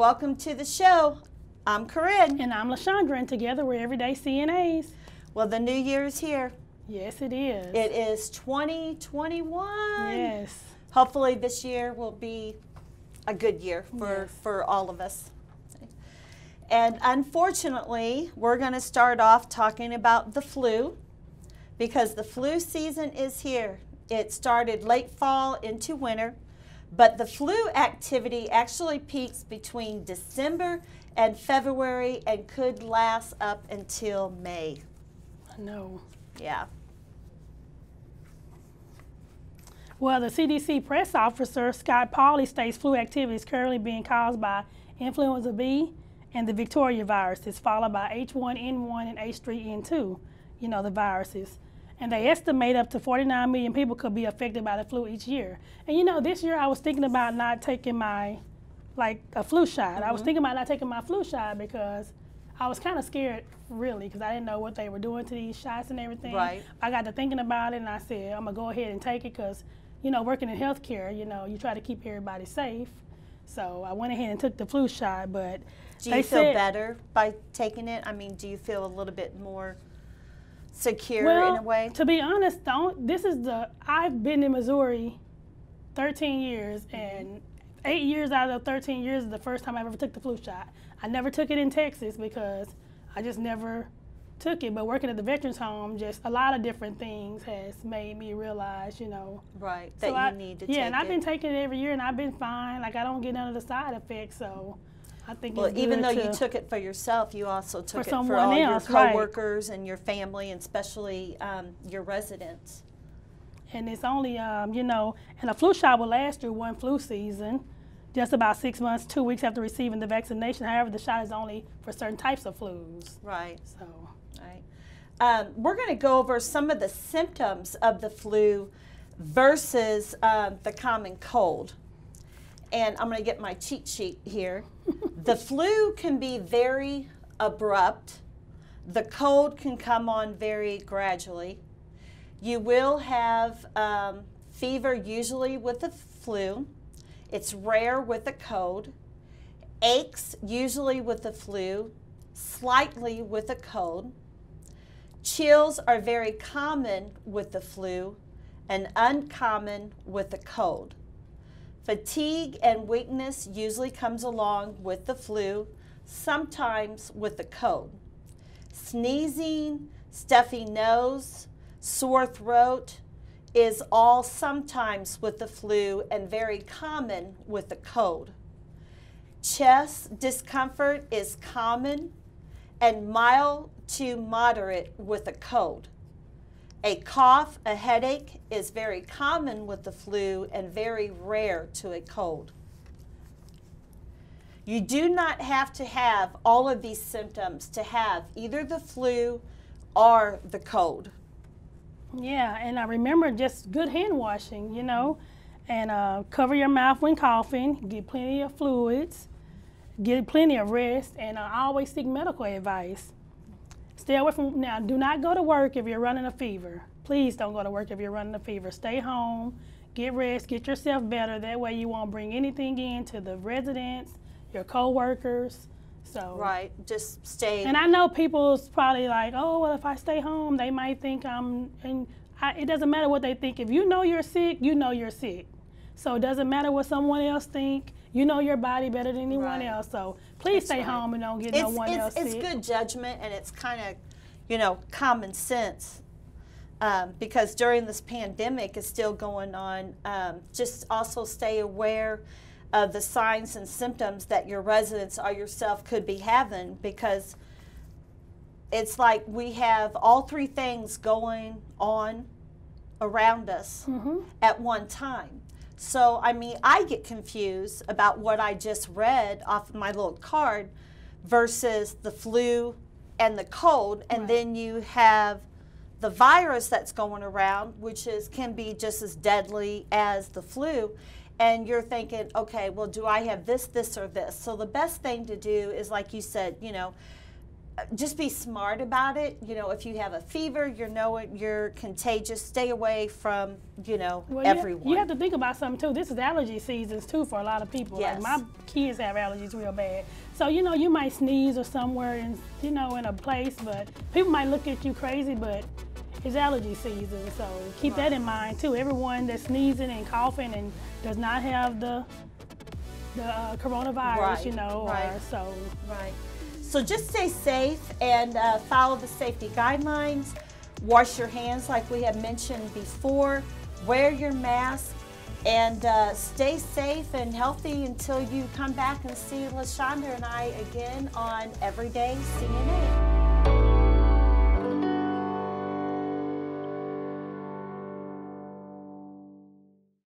welcome to the show. I'm Corinne. And I'm LaShondra, and together we're Everyday CNAs. Well, the new year is here. Yes, it is. It is 2021. Yes. Hopefully, this year will be a good year for, Yes. for all of us. And unfortunately, we're going to start off talking about the flu because the flu season is here. It started late fall into winter, but the flu activity actually peaks between December and February and could last up until May. I know. Yeah. Well, the CDC press officer, Scott Pauley, states flu activity is currently being caused by influenza B and the Victoria viruses, followed by H1N1 and H3N2, you know, the viruses. And they estimate up to 49 million people could be affected by the flu each year. And you know, this year I was thinking about not taking my, like, a flu shot. I was mm-hmm. thinking about not taking my flu shot because I was kind of scared, really, because I didn't know what they were doing to these shots and everything. Right. I got to thinking about it and I said, I'm going to go ahead and take it because, you know, working in healthcare, you know, you try to keep everybody safe. So I went ahead and took the flu shot, but Do you feel said, better by taking it? I mean, do you feel a little bit more secure well, in a way? To be honest, don't, this is the I've been in Missouri 13 years, mm-hmm. and eight years out of the 13 years is the first time I ever took the flu shot. I never took it in Texas because I just never took it. But working at the veterans home, just a lot of different things has made me realize, you know. Right, that so you I, need to yeah, and I've it. been taking it every year, and I've been fine. Like I don't get none of the side effects, so I think well, even though you took it for yourself, you also took it for all else, your right. coworkers and your family, and especially um, your residents. and it's only um, you know, and a flu shot will last through one flu season, just about six months, two weeks after receiving the vaccination. However, the shot is only for certain types of flus. Right, So, right. Um, we're going to go over some of the symptoms of the flu versus um, the common cold. And I'm going to get my cheat sheet here. the flu can be very abrupt. The cold can come on very gradually. You will have um, fever usually with the flu. It's rare with the cold. Aches usually with the flu, slightly with the cold. Chills are very common with the flu and uncommon with the cold. Fatigue and weakness usually comes along with the flu, sometimes with the cold. Sneezing, stuffy nose, sore throat is all sometimes with the flu and very common with the cold. Chest discomfort is common and mild to moderate with a cold. A cough, a headache is very common with the flu and very rare to a cold. You do not have to have all of these symptoms to have either the flu or the cold. yeah, and I remember just good hand washing, you know, and uh, cover your mouth when coughing, get plenty of fluids, get plenty of rest, and uh, always seek medical advice. Stay away from now. Do not go to work if you're running a fever. Please don't go to work if you're running a fever. Stay home, get rest, get yourself better. That way you won't bring anything in to the residents, your coworkers. So Right, just stay. And I know people's probably like, oh, well, if I stay home, they might think I'm. And I, it doesn't matter what they think. If you know you're sick, you know you're sick. So it doesn't matter what someone else think. You know your body better than anyone Right. else. So please That's stay right. home and don't get it's, no one it's, else it's sick. good judgment and it's kind of, you know, common sense. Um, because during this pandemic is still going on, um, just also stay aware of the signs and symptoms that your residents or yourself could be having because it's like we have all three things going on around us hmm at one time. So, I mean, I get confused about what I just read off of my little card versus the flu and the cold, and Right. then you have the virus that's going around, which is can be just as deadly as the flu. And you're thinking, okay, well, do I have this, this, or this? So the best thing to do is, like you said, you know, just be smart about it. You know, if you have a fever, you know it, you're contagious. Stay away from you know Well, you have- everyone. You have to think about something too. This is allergy seasons too for a lot of people. Yes. Like my kids have allergies real bad. So you know you might sneeze or somewhere and, you know in a place, but people might look at you crazy, but it's allergy season. So keep that in mind too. Everyone that's sneezing and coughing and does not have the the uh, coronavirus, Right, you know, right. or so Right. So just stay safe and uh, follow the safety guidelines. Wash your hands, like we have mentioned before. Wear your mask and uh, stay safe and healthy until you come back and see LaShonda and I again on Everyday CNA.